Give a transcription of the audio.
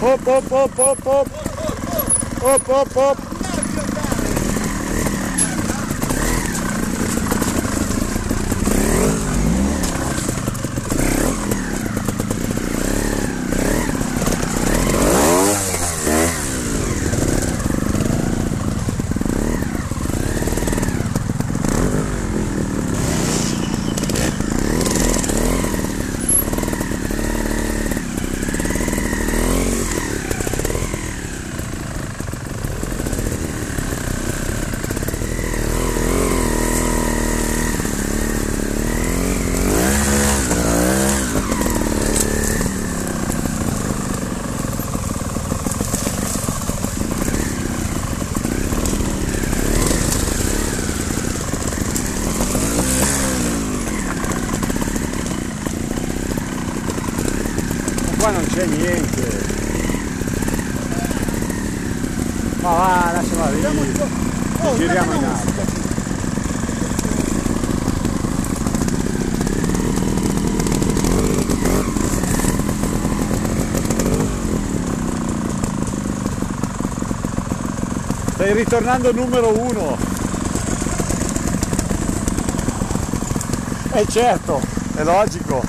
Op, op, op, op, op. Op, op, op. qua non c'è niente. Ma va lasciala lì Oh, giriamo in alto. Stai ritornando numero uno. Eh certo è logico